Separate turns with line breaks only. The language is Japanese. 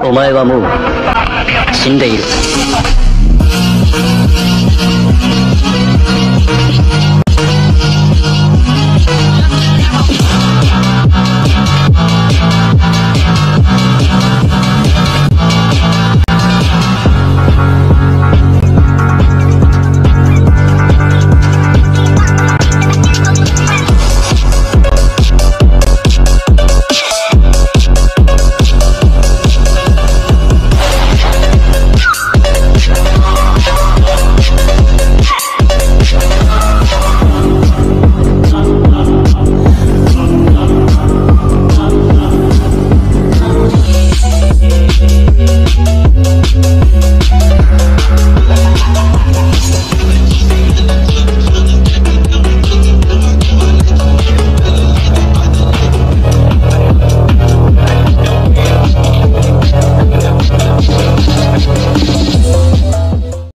お前はもう死んでいる。